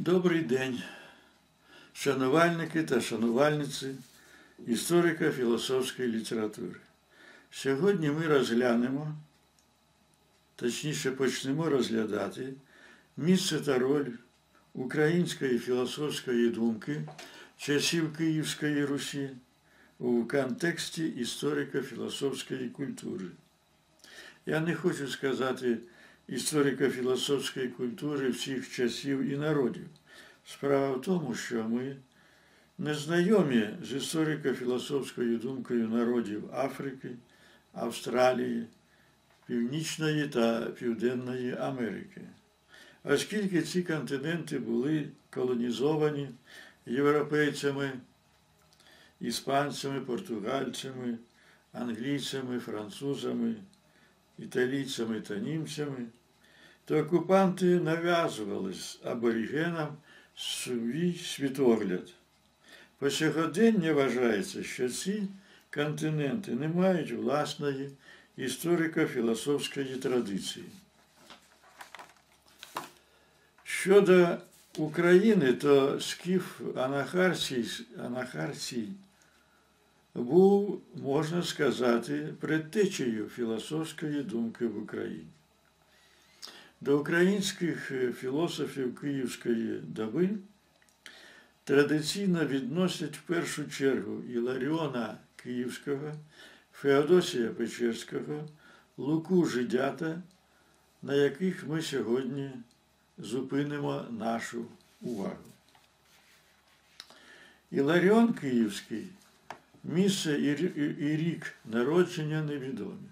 Добрий день, шанувальники та шанувальниці історико-філософської літератури. Сьогодні ми розглянемо, точніше почнемо розглядати місце та роль української філософської думки часів Київської Русі у контексті історико-філософської культури. Я не хочу сказати історико-філософської культури всіх часів і народів. Справа в тому, що ми не знайомі з історико-філософською думкою народів Африки, Австралії, Північної та Південної Америки. Оскільки ці континенти були колонізовані європейцями, іспанцями, португальцями, англійцями, французами, італійцями та німцями, то окупанти нав'язувались аборігенам свій світогляд. По сьогодення вважається, що ці континенти не мають власної історико-філософської традиції. Щодо України, то скіф Анахарсій, Анахарсій був, можна сказати, предтечею філософської думки в Україні. До українських філософів Київської доби традиційно відносять в першу чергу Іларіона Київського, Феодосія Печерського, Луку Жидята, на яких ми сьогодні зупинимо нашу увагу. Іларіон Київський місце і рік народження невідомі.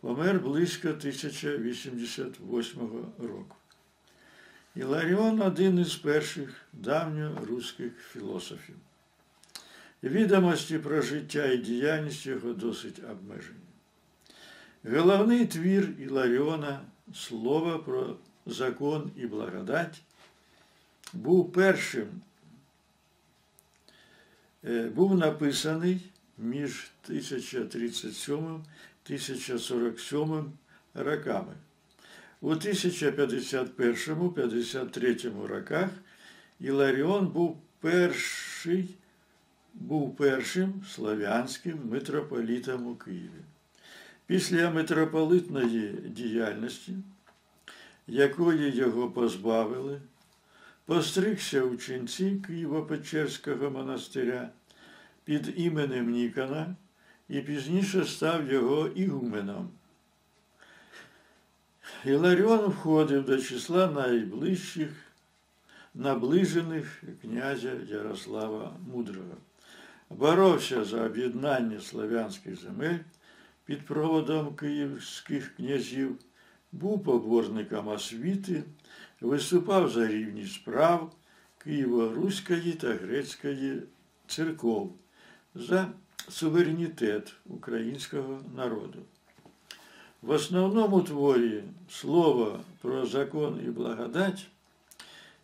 Помер близько 1088 року. Іларіон один із перших давньоруських філософів. Відомості про життя і діяльність його досить обмежені. Головний твір Іларіона Слово про закон і благодать був першим, був написаний між 1037 1047 роками. У 1051-53 роках Іларіон був перший, був першим славянським митрополітом у Києві. Після митрополитної діяльності, якої його позбавили, постригся у ченці Києво-Печерського монастиря під іменем Нікона і пізніше став його ігуменом. Іларіон входив до числа найближчих, наближених князя Ярослава Мудрого. Боровся за об'єднання славянських земель під проводом київських князів, був поборником освіти, виступав за рівність справ Києво-Руської та Грецької церков, за суверенітет українського народу. В основному творі слово про закон і благодать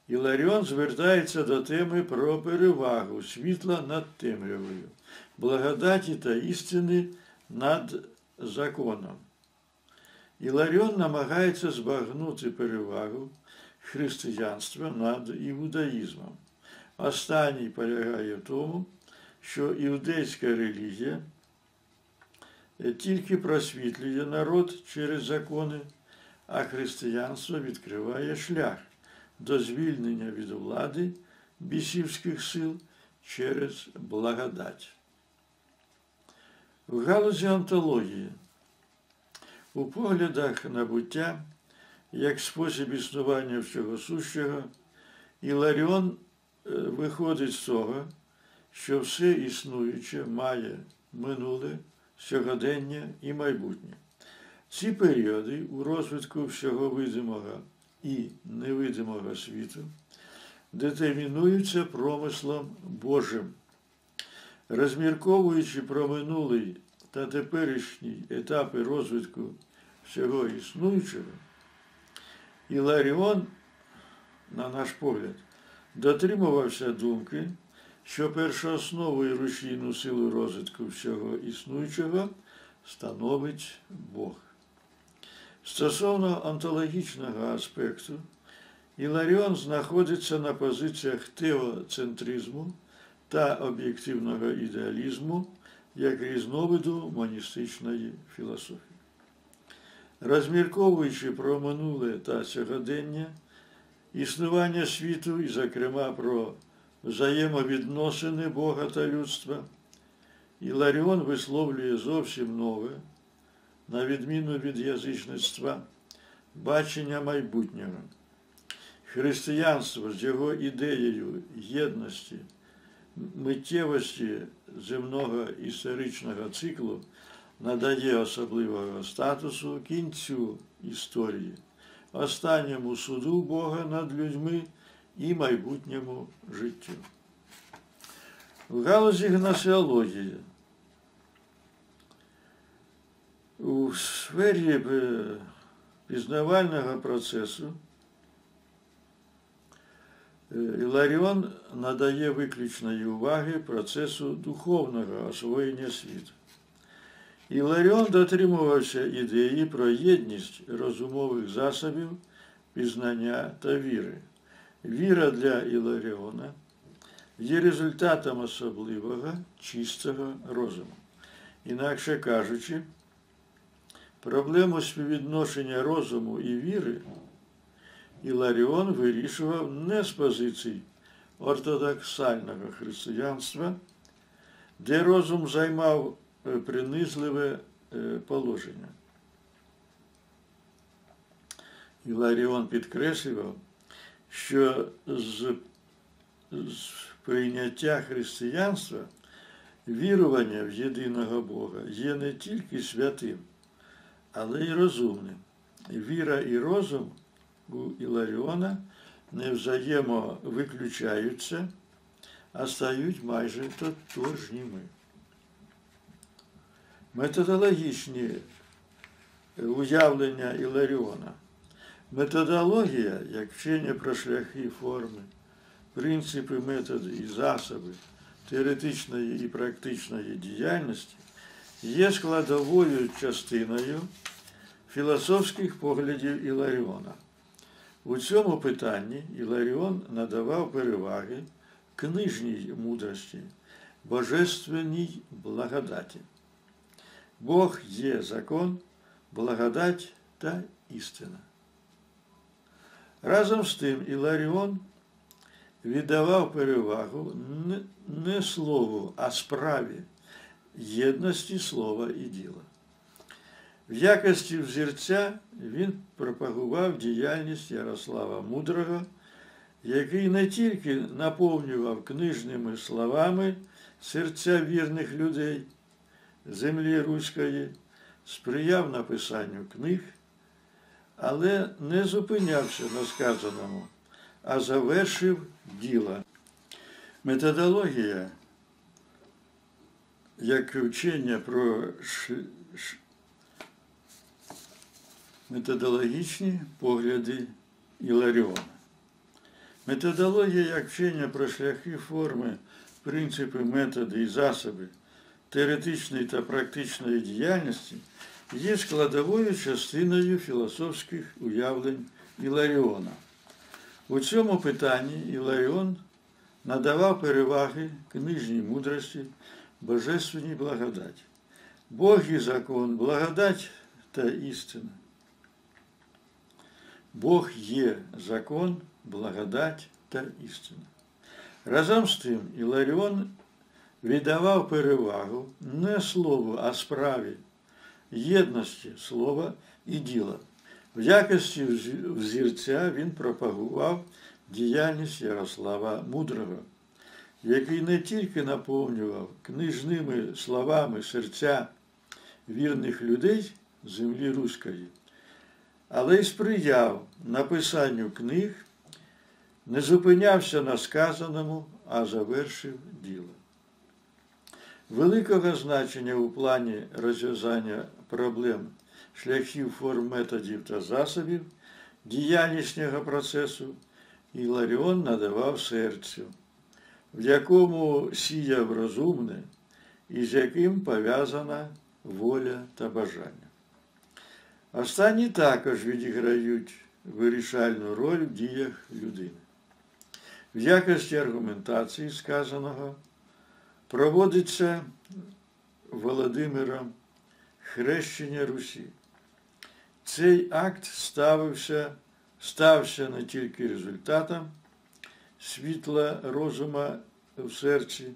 Іларіон звертається до теми про перевагу світла над темрявою, благодаті та істини над законом. Іларіон намагається збагнути перевагу християнства над іудаїзмом. Останній полягає в тому, що іудейська релігія тільки просвітлює народ через закони, а християнство відкриває шлях до звільнення від влади бісівських сил через благодать. В галузі антології у поглядах на буття, як спосіб існування всього сущого, Іларіон виходить з того, що все існуюче має минуле, сьогодення і майбутнє. Ці періоди у розвитку всього видимого і невидимого світу детермінуються промислом Божим. Розмірковуючи про минулий та теперішній етапи розвитку всього існуючого, Іларіон, на наш погляд, дотримувався думки що першоосновою рушійну силу розвитку всього існуючого становить Бог. Стосовно онтологічного аспекту Іларіон знаходиться на позиціях теоцентризму та об'єктивного ідеалізму як різновиду моністичної філософії. Розмірковуючи про минуле та сьогодення, існування світу, і, зокрема, про взаємовідносини Бога та людства, Іларіон висловлює зовсім нове, на відміну від язичництва, бачення майбутнього. Християнство з його ідеєю єдності, миттєвості земного історичного циклу надає особливого статусу кінцю історії, останньому суду Бога над людьми і майбутньому життю. В галузі гносеології у сфері пізнавального процесу Іларіон надає виключної уваги процесу духовного освоєння світу. Іларіон дотримувався ідеї про єдність розумових засобів пізнання та віри. Віра для Іларіона є результатом особливого чистого розуму. Інакше кажучи, проблему співвідношення розуму і віри Іларіон вирішував не з позицій ортодоксального християнства, де розум займав принизливе положення. Іларіон підкреслював, що з, з прийняття християнства вірування в єдиного Бога є не тільки святим, але й розумним. Віра і розум у Іларіона не взаємовиключаються, а стають майже тотожніми. Методологічні уявлення Іларіона. Методологія, як вчення про шляхи форми, принципи, методи і засоби теоретичної і практичної діяльності, є складовою частиною філософських поглядів Іларіона. У цьому питанні Іларіон надавав переваги книжній мудрості, божественній благодаті. Бог є закон, благодать та істина. Разом з тим Іларіон віддавав перевагу не слову, а справі єдності слова і діла. В якості взірця він пропагував діяльність Ярослава Мудрого, який не тільки наповнював книжними словами серця вірних людей землі Руської, сприяв написанню книг, але не зупинявся на сказаному, а завершив діла. Методологія, як вчення про методологічні погляди Іларіона. Методологія як вчення про шляхи форми, принципи, методи і засоби теоретичної та практичної діяльності є складовою частиною філософських уявлень Іларіона. У цьому питанні Іларіон надавав переваги книжній мудрості, божественній благодаті. Бог і закон, благодать та істина. Бог є закон, благодать та істина. Разом з тим Іларіон віддавав перевагу не слову, а справі, єдності слова і діла. В якості взірця він пропагував діяльність Ярослава Мудрого, який не тільки наповнював книжними словами серця вірних людей землі Руської, але й сприяв написанню книг, не зупинявся на сказаному, а завершив діло. Великого значення у плані розв'язання проблем шляхів форм методів та засобів діяльнісного процесу Іларіон надавав серцю, в якому сіяв розумне і з яким пов'язана воля та бажання. Останні також відіграють вирішальну роль в діях людини. В якості аргументації сказаного проводиться Володимиром хрещення Русі. Цей акт ставився, стався не тільки результатом світла розума в серці,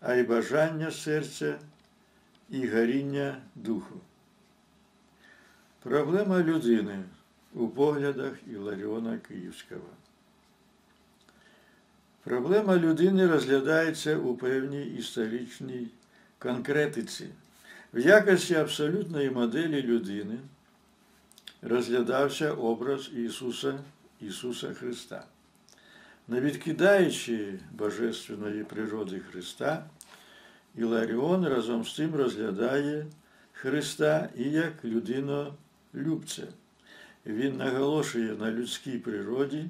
а й бажання серця і горіння духу. Проблема людини у поглядах Іларіона Київського. Проблема людини розглядається у певній історичній конкретиці. В якості абсолютної моделі людини розглядався образ Ісуса, Ісуса Христа. Не відкидаючи божественної природи Христа, Іларіон разом з тим розглядає Христа і як людинолюбця. Він наголошує на людській природі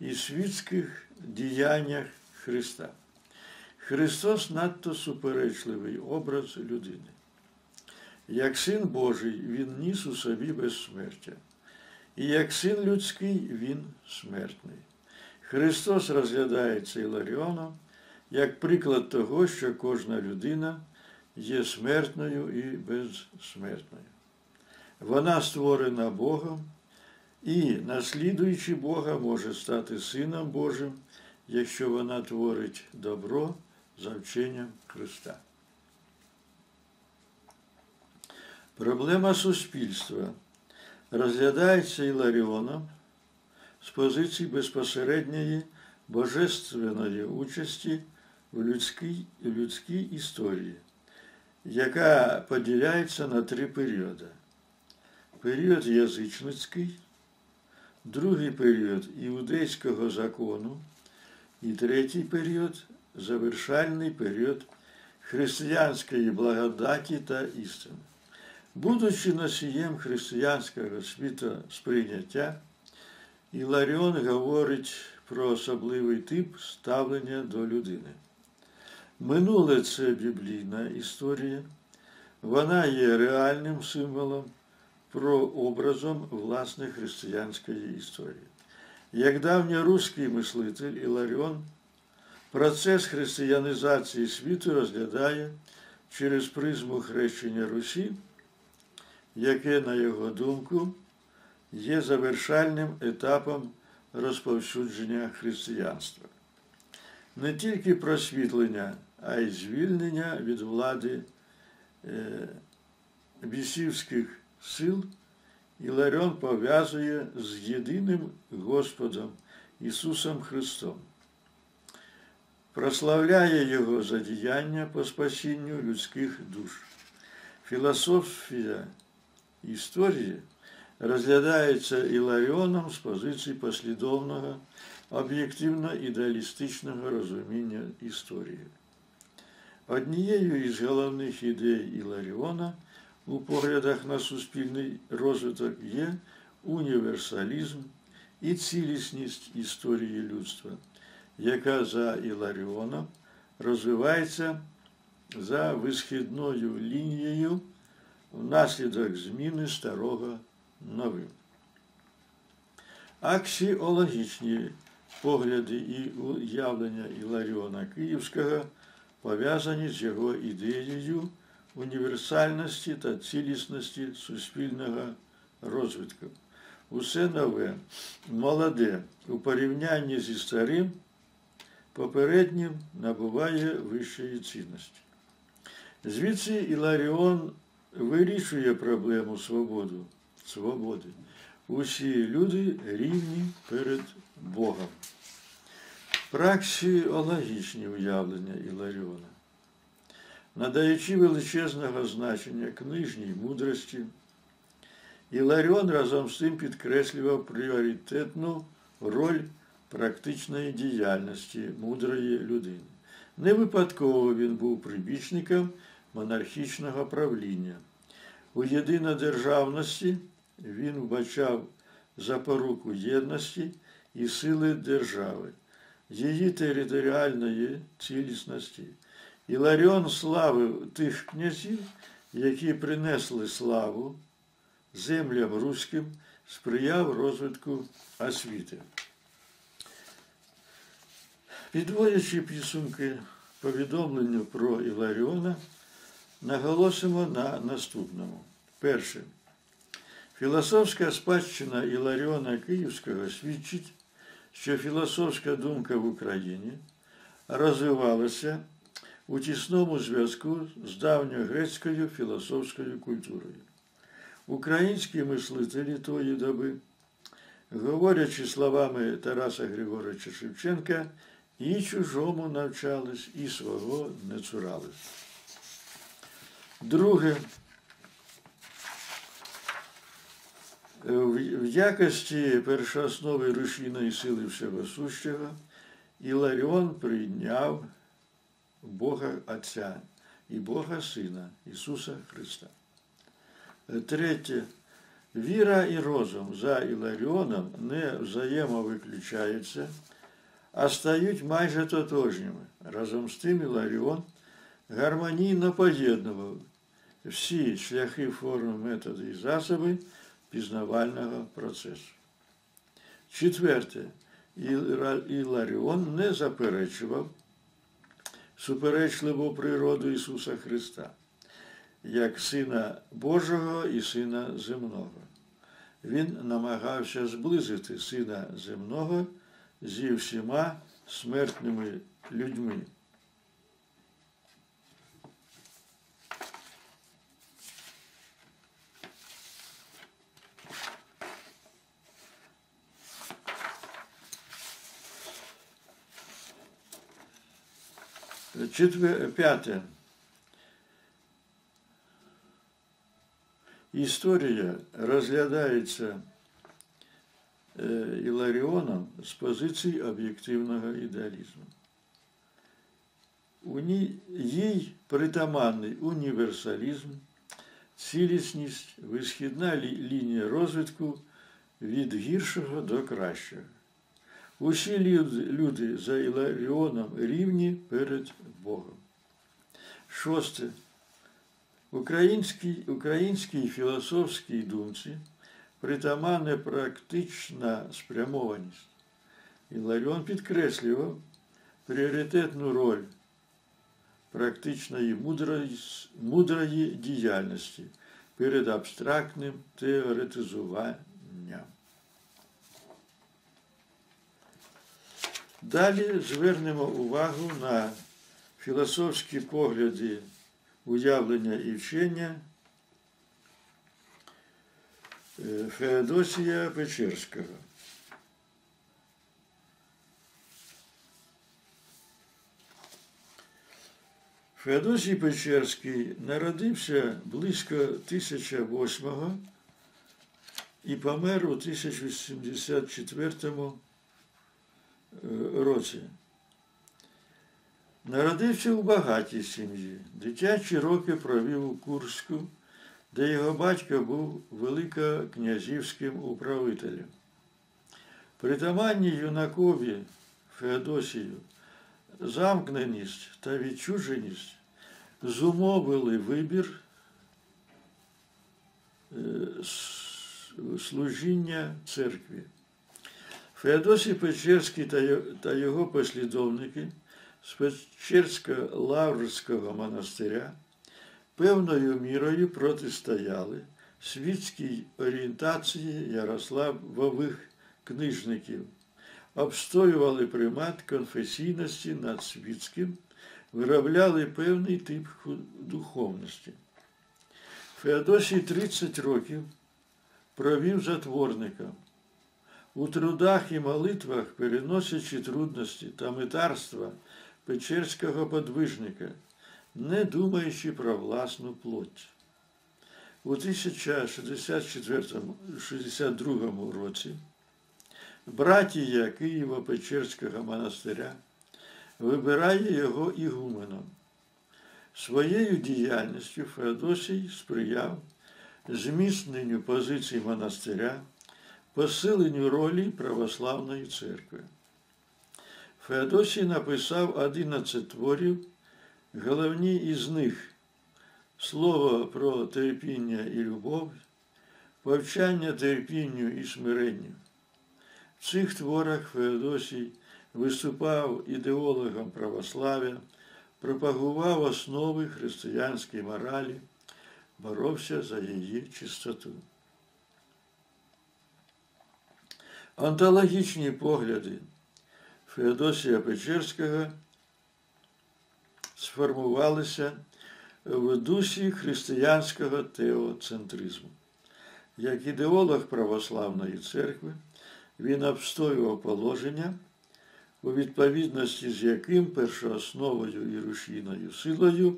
і світських діяннях Христа. Христос надто суперечливий образ людини. Як син Божий, Він ніс у собі безсмертя, і як син людський, Він смертний. Христос розглядається Іларіоном як приклад того, що кожна людина є смертною і безсмертною. Вона створена Богом і, наслідуючи Бога, може стати Сином Божим, якщо вона творить добро за вченням Христа. Проблема суспільства розглядається Іларіоном з позиції безпосередньої божественної участі в людській, людській історії, яка поділяється на три періоди. Період язичницький, другий період іудейського закону і третій період завершальний період християнської благодаті та істини. Будучи носієм християнського світосприйняття, Іларіон говорить про особливий тип ставлення до людини. Минуле це біблійна історія, вона є реальним символом, прообразом власне християнської історії. Як давньоруський мислитель Іларіон процес християнізації світу розглядає через призму хрещення Русі, яке, на його думку, є завершальним етапом розповсюдження християнства. Не тільки просвітлення, а й звільнення від влади е, бісівських сил Іларіон пов'язує з єдиним Господом Ісусом Христом, прославляє Його задіяння по спасінню людських душ. Філософія історії розглядається Іларіоном з позиції послідовного об'єктивно-ідеалістичного розуміння історії. Однією із головних ідей Іларіона у поглядах на суспільний розвиток є універсалізм і цілісність історії людства, яка за Іларіоном розвивається за висхідною лінією внаслідок зміни старого новим. Аксіологічні погляди і уявлення Іларіона Київського пов'язані з його ідеєю універсальності та цілісності суспільного розвитку. Усе нове, молоде у порівнянні зі старим, попереднім набуває вищої цінності. Звідси Іларіон вирішує проблему свободу, свободи. Усі люди рівні перед Богом. Праксіологічні уявлення Іларіона, надаючи величезного значення книжній мудрості, Іларіон разом з тим підкреслював пріоритетну роль практичної діяльності мудрої людини. Не випадково він був прибічником монархічного правління. У єдинодержавності він вбачав запоруку єдності і сили держави, її територіальної цілісності. Іларіон славив тих князів, які принесли славу землям руським сприяв розвитку освіти. Підводячи підсумки повідомлення про Іларіона, наголосимо на наступному. Перше. Філософська спадщина Іларіона Київського свідчить, що філософська думка в Україні розвивалася у тісному зв'язку з давньогрецькою філософською культурою. Українські мислителі тої доби, говорячи словами Тараса Григоровича Шевченка, і чужому навчались, і свого не цурались. Друге, в якості першооснови рушійної сили всього сущого Іларіон прийняв Бога Отця і Бога Сина Ісуса Христа. Третє. Віра і розум за Іларіоном не взаємовиключаються, а стають майже тотожніми. Разом з тим Іларіон гармонійно поєднував всі шляхи, форми, методи і засоби пізнавального процесу. Четверте. Іларіон не заперечував суперечливу природу Ісуса Христа, як Сина Божого і Сина земного. Він намагався зблизити Сина земного зі всіма смертними людьми. Четвер... П'яте. Історія розглядається Іларіоном з позиції об'єктивного ідеалізму. Їй притаманний універсалізм, цілісність, висхідна лінія розвитку від гіршого до кращого. Усі люди за Іларіоном рівні перед Богом. Шосте. Українській, українській філософській думці притаманна практична спрямованість. Іларіон підкреслював пріоритетну роль практичної мудрої, мудрої діяльності перед абстрактним теоретизуванням. Далі звернемо увагу на філософські погляди уявлення і вчення Феодосія Печерського. Феодосій Печерський народився близько 1008 і помер у 1084 році. Народився у багатій сім'ї. Дитячі роки провів у Курську, де його батько був великокнязівським управителем. Притаманні юнакові Феодосію замкненість та відчуженість зумовили вибір служіння церкві. Феодосій Печерський та його послідовники з Печерсько-Лаврського монастиря певною мірою протистояли світській орієнтації Ярославових книжників, обстоювали примат конфесійності над світським, виробляли певний тип духовності. Феодосій 30 років провів затворником. У трудах і молитвах, переносячи трудності та метарства печерського подвижника, не думаючи про власну плоть. У 1064-62 році братія Києво-Печерського монастиря вибирає його ігуменом. Своєю діяльністю Феодосій сприяв зміцненню позицій монастиря, посиленню ролі православної церкви. Феодосій написав 11 творів, головні із них слово про терпіння і любов, повчання терпінню і смиренню. В цих творах Феодосій виступав ідеологом православ'я, пропагував основи християнської моралі, боровся за її чистоту. Онтологічні погляди Феодосія Печерського сформувалися в дусі християнського теоцентризму. Як ідеолог православної церкви, він обстоював положення, у відповідності з яким першоосновою і рушійною силою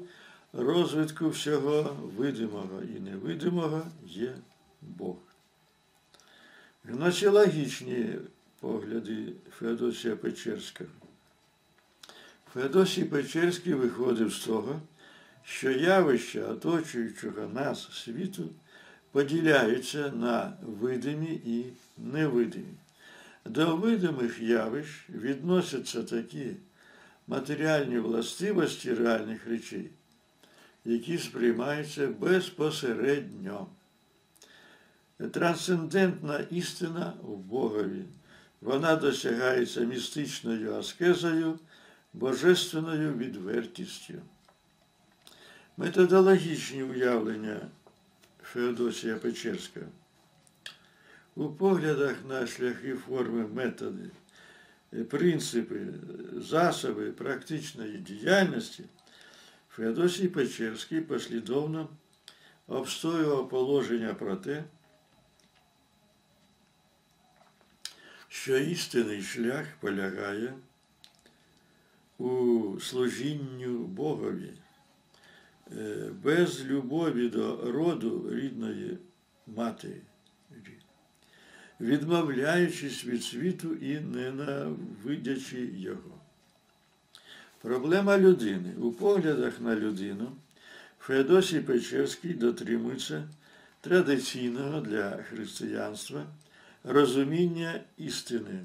розвитку всього видимого і невидимого є Бог. Гносіологічні погляди Феодосія Печерського. Феодосій Печерський виходив з того, що явища оточуючого нас світу поділяються на видимі і невидимі. До видимих явищ відносяться такі матеріальні властивості реальних речей, які сприймаються безпосередньо. Трансцендентна істина в Богові. Вона досягається містичною аскезою, божественною відвертістю. Методологічні уявлення Феодосія Печерського. У поглядах на шляхи форми методи, принципи, засоби практичної діяльності Феодосій Печерський послідовно обстоював положення про те, що істинний шлях полягає у служінню Богові, без любові до роду рідної матері, відмовляючись від світу і ненавидячи його. Проблема людини. У поглядах на людину Феодосій Печерський дотримується традиційного для християнства розуміння істини,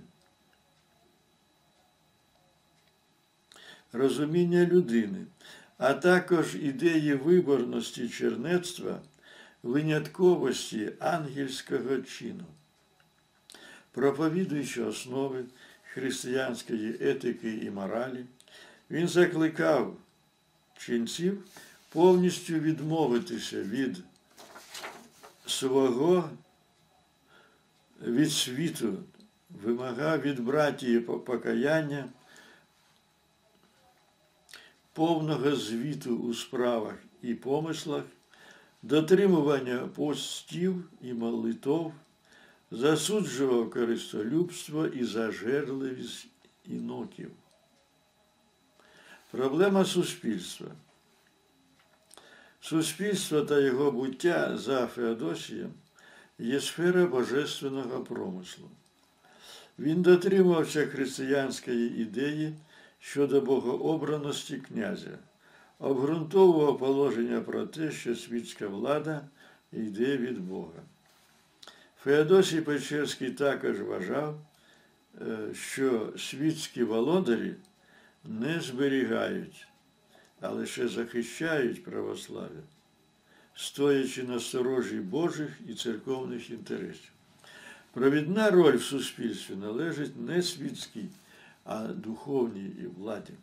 розуміння людини, а також ідеї виборності чернецтва, винятковості ангельського чину. Проповідуючи основи християнської етики і моралі, він закликав ченців повністю відмовитися від свого від світу, вимагав від братії покаяння, повного звіту у справах і помислах, дотримування постів і молитов, засуджував користолюбство і зажерливість іноків. Проблема суспільства. Суспільство та його буття за Феодосієм є сфера божественного промислу. Він дотримався християнської ідеї щодо богообраності князя, обґрунтовував положення про те, що світська влада йде від Бога. Феодосій Печерський також вважав, що світські володарі не зберігають, а лише захищають православ'я стоячи на сторожі Божих і церковних інтересів. Провідна роль в суспільстві належить не світській, а духовній владі.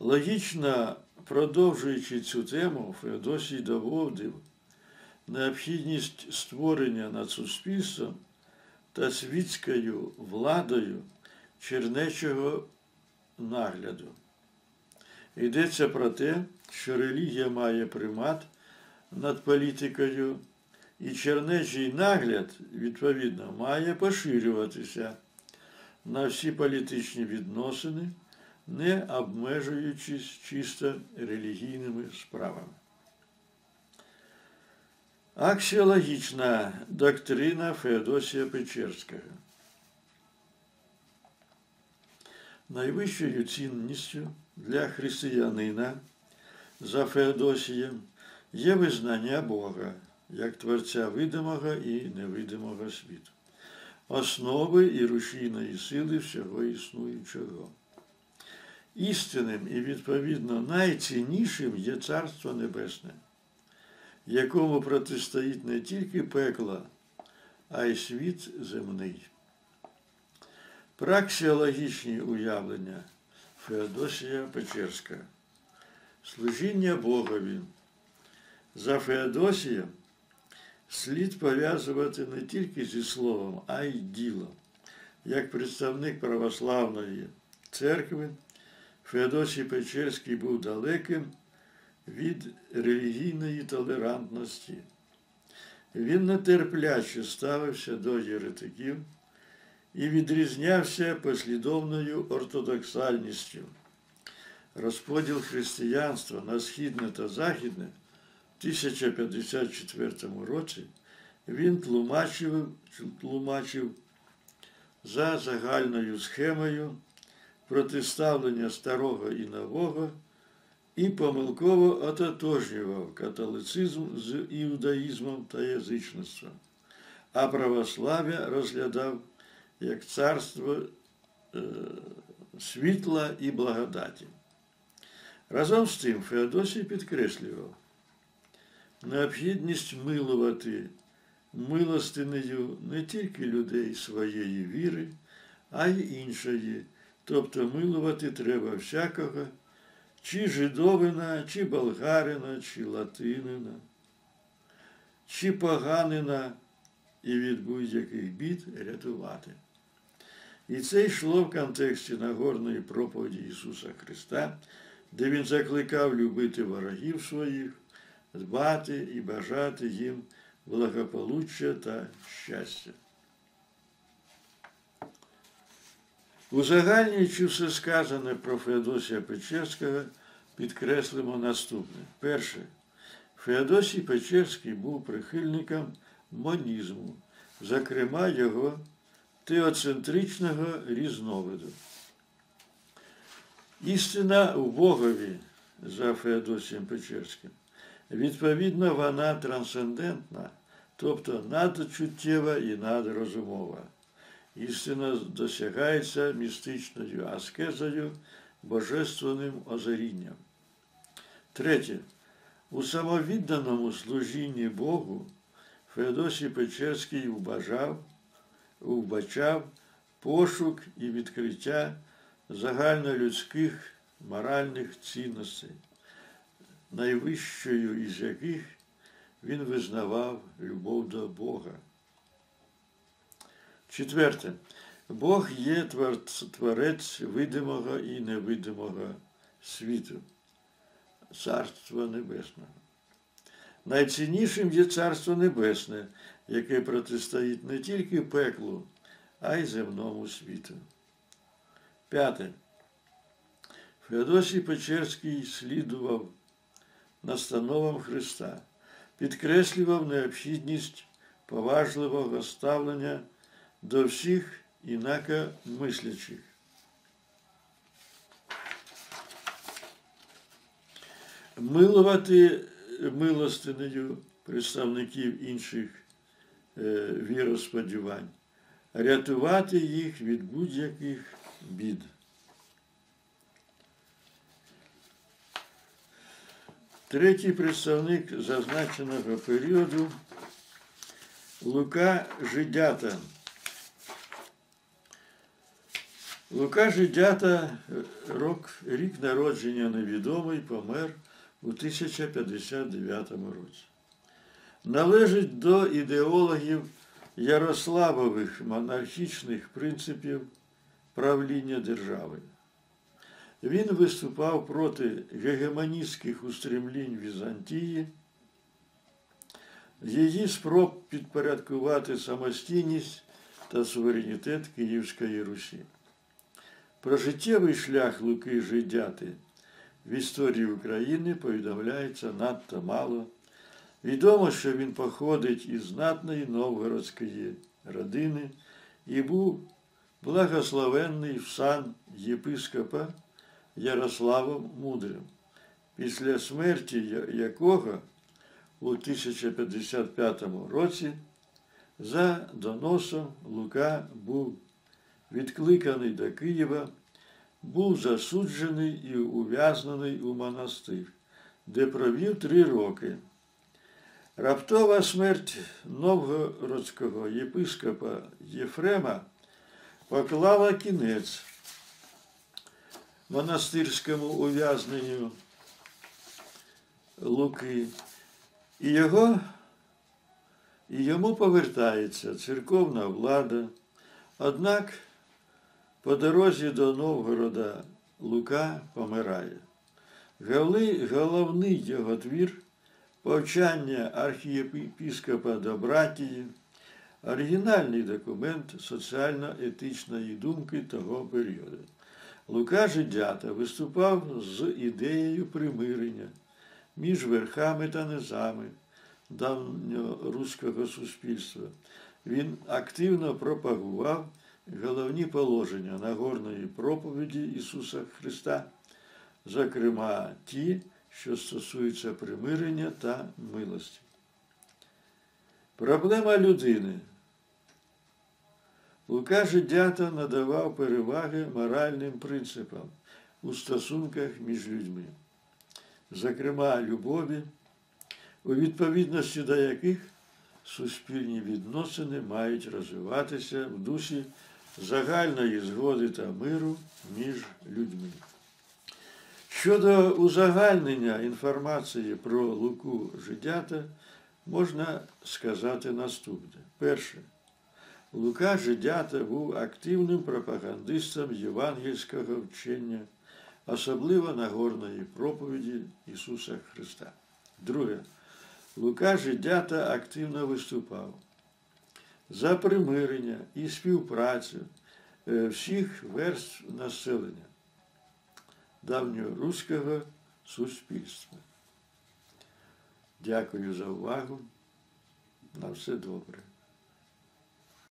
Логічно продовжуючи цю тему, Феодосій доводив необхідність створення над суспільством та світською владою чернечого нагляду. Йдеться про те, що релігія має примат над політикою, і чернечий нагляд, відповідно, має поширюватися на всі політичні відносини, не обмежуючись чисто релігійними справами. Аксіологічна доктрина Феодосія Печерського. Найвищою цінністю для християнина за Феодосієм є визнання Бога як Творця видимого і невидимого світу, основи і рушійної сили всього існуючого. Істинним і, відповідно, найціннішим є Царство Небесне, якому протистоїть не тільки пекло, а й світ земний. Праксіологічні уявлення Феодосія Печерська. Служіння Богові. За Феодосієм слід пов'язувати не тільки зі словом, а й ділом. Як представник православної церкви, Феодосій Печерський був далеким від релігійної толерантності. Він нетерпляче ставився до єретиків і відрізнявся послідовною ортодоксальністю. Розподіл християнства на східне та західне 1054 році він тлумачив, тлумачив за загальною схемою протиставлення старого і нового і помилково ототожнював католицизм з іудаїзмом та язичництвом, а православ'я розглядав як царство е, світла і благодаті. Разом з тим Феодосій підкреслював необхідність милувати милостинею не тільки людей своєї віри, а й іншої. Тобто милувати треба всякого, чи жидовина, чи болгарина, чи латинина, чи поганина і від будь-яких бід рятувати. І це йшло в контексті Нагорної проповіді Ісуса Христа, де Він закликав любити ворогів своїх, дбати і бажати їм благополуччя та щастя. Узагальнюючи все сказане про Феодосія Печерського, підкреслимо наступне. Перше, Феодосій Печерський був прихильником монізму, зокрема його теоцентричного різновиду. Істина в Богові за Феодосієм Печерським. Відповідно, вона трансцендентна, тобто надчуттєва і надрозумова. Істина досягається містичною аскезою, божественним озарінням. Третє. У самовідданому служінні Богу Феодосій Печерський вбажав, вбачав пошук і відкриття загальнолюдських моральних цінностей, найвищою із яких він визнавав любов до Бога. Четверте. Бог є творець видимого і невидимого світу, Царства Небесного. Найціннішим є Царство Небесне, яке протистоїть не тільки пеклу, а й земному світу. П'яте. Феодосій Печерський слідував настановам Христа, підкреслював необхідність поважливого ставлення до всіх інакомислячих. Милувати милостинею представників інших е, віросподівань, рятувати їх від будь-яких бід. Третій представник зазначеного періоду Лука Жидята. Лука Жидята, рок, рік народження невідомий, помер у 1059 році. Належить до ідеологів Ярославових монархічних принципів правління держави. Він виступав проти гегемоністських устремлінь Візантії, її спроб підпорядкувати самостійність та суверенітет Київської Русі. Про життєвий шлях Луки Жидяти в історії України повідомляється надто мало. Відомо, що він походить із знатної новгородської родини і був благословенний в сан єпископа Ярославом Мудрим, після смерті якого у 1055 році за доносом Лука був відкликаний до Києва, був засуджений і ув'язнений у монастир, де провів три роки. Раптова смерть новгородського єпископа Єфрема поклала кінець монастирському ув'язненню Луки, і його і йому повертається церковна влада. Однак по дорозі до Новгорода Лука помирає. Головний його твір повчання архієпископа до братії, оригінальний документ соціально-етичної думки того періоду. Лука Жидята виступав з ідеєю примирення між верхами та низами давньоруського суспільства. Він активно пропагував головні положення Нагорної проповіді Ісуса Христа, зокрема ті, що стосуються примирення та милості. Проблема людини. Лука Жидята надавав переваги моральним принципам у стосунках між людьми, зокрема любові, у відповідності до яких суспільні відносини мають розвиватися в дусі загальної згоди та миру між людьми. Щодо узагальнення інформації про Луку Жидята можна сказати наступне. Перше. Лука Жидята був активним пропагандистом євангельського вчення, особливо Нагорної проповіді Ісуса Христа. Друге. Лука Жидята активно виступав за примирення і співпрацю е, всіх верств населення давньоруського суспільства. Дякую за увагу. На все добре.